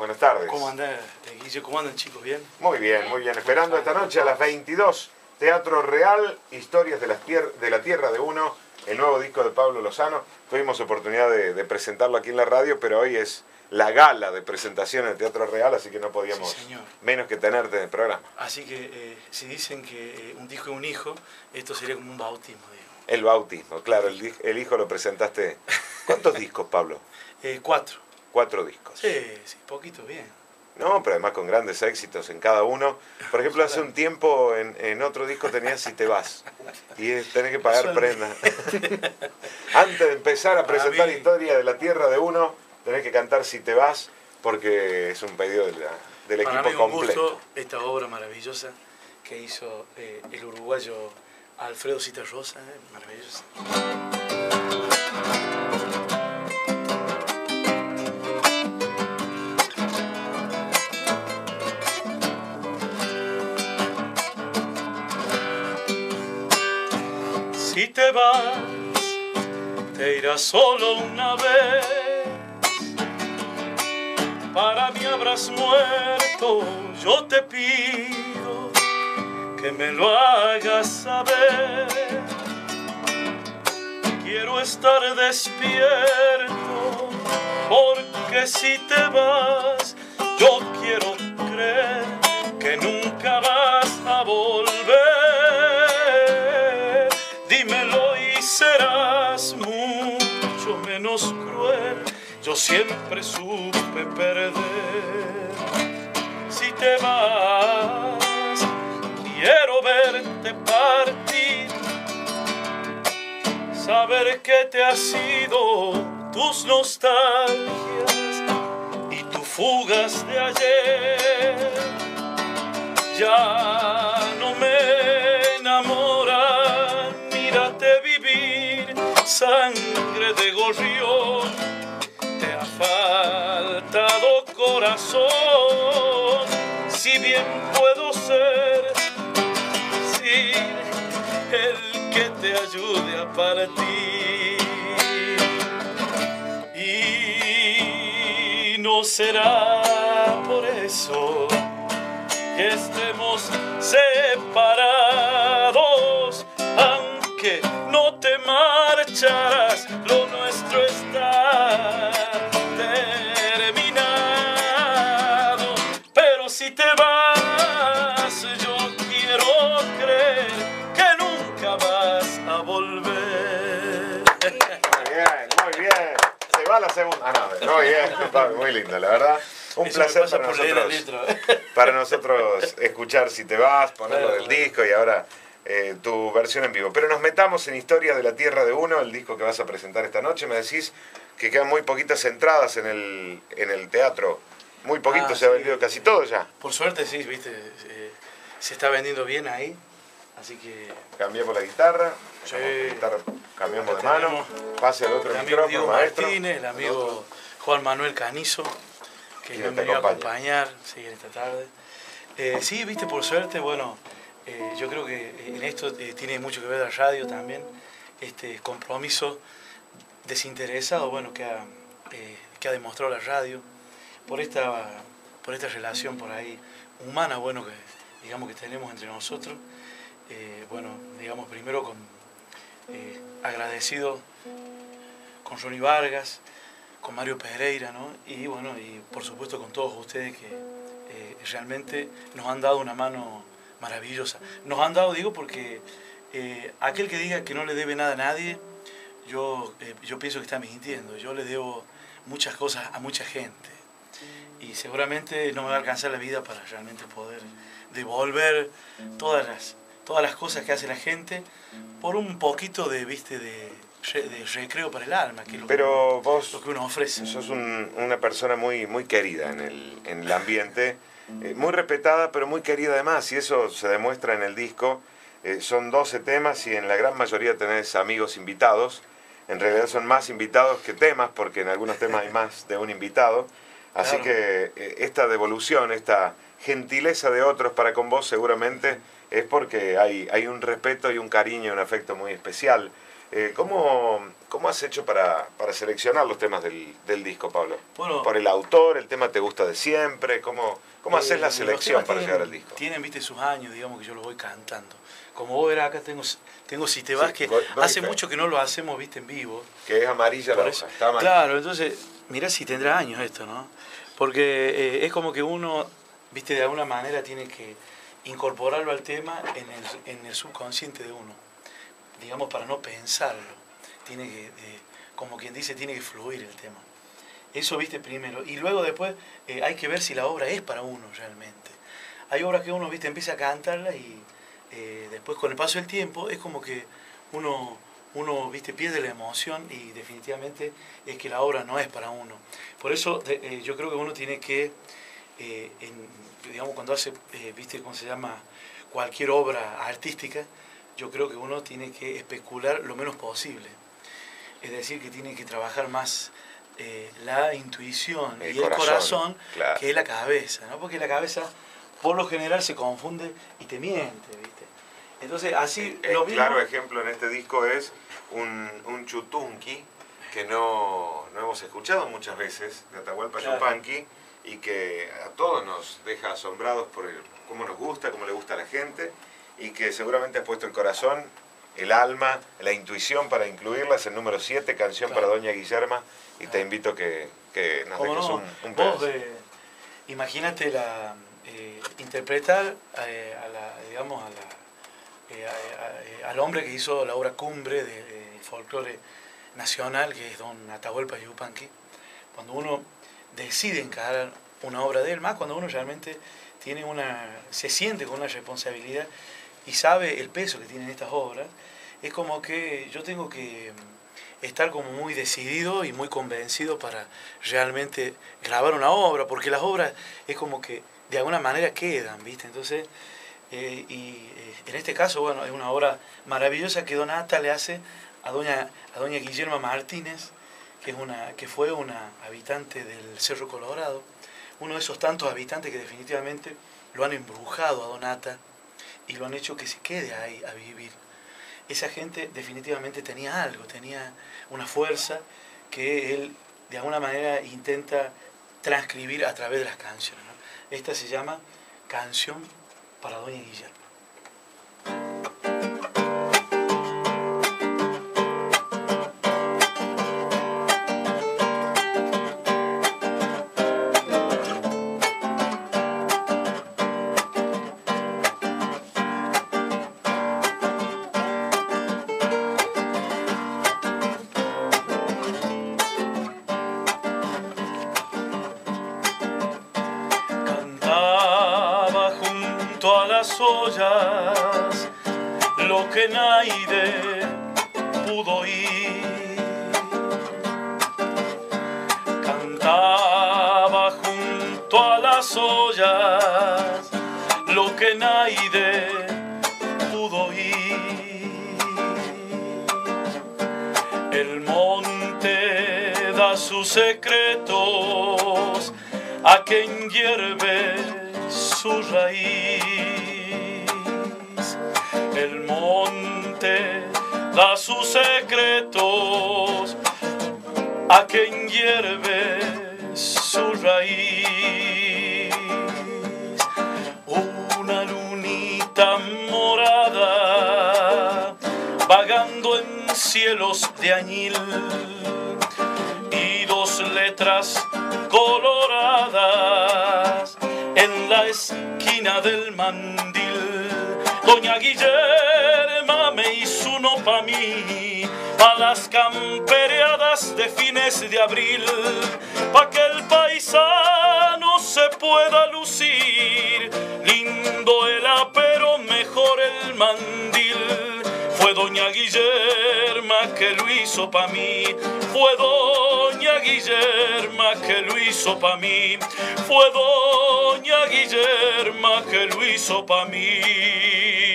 Buenas tardes. ¿Cómo andan, Guille? ¿Cómo andan, chicos? ¿Bien? Muy bien, muy bien. Esperando esta noche a las 22, Teatro Real, Historias de la, de la Tierra de Uno, el nuevo disco de Pablo Lozano. Tuvimos oportunidad de, presentarlo aquí en la radio, pero hoy es la gala de presentación en el Teatro Real, así que no podíamos menos que tenerte en el programa. Así que eh, si dicen que eh, un disco es un hijo, esto sería como un bautismo. El bautismo, claro, el, hijo lo presentaste. ¿Cuántos discos, Pablo? Eh, cuatro. Cuatro discos. Sí, sí, poquito, bien. No, pero además con grandes éxitos en cada uno. Por ejemplo, hace un tiempo en, otro disco tenías Si te vas. Y tenés que pagar prenda. Antes de empezar a presentar historia de la tierra de uno, tenés que cantar Si te vas, porque es un pedido del equipo mí completo. Gusto esta obra maravillosa que hizo eh, el uruguayo Alfredo Cita Rosa, eh, maravilloso. Te irás solo una vez. Para mí habrás muerto, yo te pido que me lo hagas saber. Quiero estar despierto, porque si te vas, yo siempre supe perder. Si te vas, quiero verte partir, saber que te ha sido tus nostalgias y tus fugas de ayer. Ya no me enamora, mírate vivir, sangre de gorrión, si bien puedo ser el que te ayude a partir. Y no será por eso que estemos segunda. Ah, no, muy bien, muy lindo, la verdad. Un placer para nosotros, para nosotros escuchar Si te vas, ponerlo del disco y ahora eh, tu versión en vivo. Pero nos metamos en Historia de la Tierra de Uno, el disco que vas a presentar esta noche. Me decís que quedan muy poquitas entradas en el, en el teatro. Muy poquito, ah, se ha vendido casi todo ya. Por suerte sí, viste, eh, se está vendiendo bien ahí. Así que. Cambiamos la guitarra. Sí. guitarra cambiamos de mano. Pase al otro el micrófono, amigo maestro. Martínez, el amigo Juan Manuel Canizo, que nos venido a acompañar sí, esta tarde. Eh, sí, viste, por suerte, bueno, eh, yo creo que en esto eh, tiene mucho que ver la radio también, este compromiso desinteresado, bueno, que ha, que ha demostrado la radio, por esta, por esta relación por ahí humana, bueno, que digamos que tenemos entre nosotros. Eh, bueno, digamos primero con eh, agradecido con Ronnie Vargas, con Mario Pereira, ¿no? Y bueno, y por supuesto con todos ustedes que eh, realmente nos han dado una mano maravillosa. Nos han dado, digo, porque aquel que diga que no le debe nada a nadie, yo, yo pienso que está mintiendo. Yo le debo muchas cosas a mucha gente. Y seguramente no me va a alcanzar la vida para realmente poder devolver todas las todas las cosas que hace la gente por un poquito de, viste, de, recreo para el alma, que es lo, Pero vos, lo que uno ofrece. Sos una persona muy, muy querida en el, en el ambiente, eh, muy respetada, pero muy querida además, y eso se demuestra en el disco. Eh, son 12 temas y en la gran mayoría tenés amigos invitados. En realidad son más invitados que temas, porque en algunos temas hay más de un invitado. Así que eh, esta devolución, esta gentileza de otros para con vos seguramente es porque hay, hay un respeto y un cariño un afecto muy especial. Eh, ¿cómo, ¿Cómo has hecho para, para seleccionar los temas del, del, disco, Pablo? Bueno, ¿Por el autor? ¿El tema te gusta de siempre? ¿Cómo, cómo haces la selección para llegar al disco? Tienen, viste, sus años, digamos, que yo los voy cantando. Como vos verás, acá tengo, tengo Si te vas, que hace mucho que no lo hacemos, viste, en vivo. Que es amarilla la hoja, está Claro, entonces, mirá si tendrá años esto, ¿no? Porque eh, es como que uno, viste, de alguna manera tiene que incorporarlo al tema en el, en el subconsciente de uno, digamos, para no pensarlo tiene que, eh, como quien dice, tiene que fluir el tema. Eso viste primero. Y luego después eh, hay que ver si la obra es para uno realmente. Hay obras que uno viste empieza a cantarla y eh, después con el paso del tiempo es como que uno, uno viste pierde la emoción y definitivamente es que la obra no es para uno. Por eso yo creo que uno tiene que, digamos, cuando hace, viste, ¿cómo se llama? Cualquier obra artística, yo creo que uno tiene que especular lo menos posible es decir, que tiene que trabajar más eh, la intuición y el corazón que la cabeza, ¿no? Porque la cabeza, por lo general, se confunde y te miente, ¿viste? Entonces, así el, lo claro ejemplo en este disco es un, un chutunqui que no, no, hemos escuchado muchas veces, de Atahualpa Yupanqui, y que a todos nos deja asombrados por cómo nos gusta, cómo le gusta a la gente, y que seguramente ha puesto el corazón el alma, la intuición para incluirla, es el número 7, canción para Doña Guillerma, y te invito que, que nos dejes un, un Vos, eh, imagínate la, eh, interpretar eh, a la, digamos, a la, al hombre que hizo la obra cumbre del folclore nacional, que es don Atahualpa Yupanqui, cuando uno decide encarar una obra de él, más cuando uno realmente tiene una, se siente con una responsabilidad y sabe el peso que tienen estas obras, es como que yo tengo que mm, estar como muy decidido y muy convencido para realmente grabar una obra, porque las obras es como que de alguna manera quedan, ¿viste? Entonces, eh, y eh, en este caso, bueno, es una obra maravillosa que Donata le hace a doña, a doña Guillermo Martínez, que, fue una habitante del Cerro Colorado, uno de esos tantos habitantes que definitivamente lo han embrujado a Donata y lo han hecho que se quede ahí a vivir. Esa gente definitivamente tenía algo, tenía una fuerza que él de alguna manera intenta transcribir a través de las canciones. Esta se llama Canción para Doña Guillermo. Lo que nadie pudo oír. Cantaba junto a las ollas lo que nadie pudo oír. El monte da sus secretos a quien hierve su raíz da sus secretos a quien hierve su raíz. Una lunita morada vagando en cielos de añil y dos letras coloradas en la esquina del mandil Doña Guillerma me hizo uno pa' mí, pa' las campereadas de fines de abril, pa' que el paisano se pueda lucir, lindo el apero, mejor el mandil. Fue doña Guillerma que lo hizo pa' mí, fue doña Guillerma que lo hizo pa' mí, fue doña Guillerma que lo hizo pa' mí.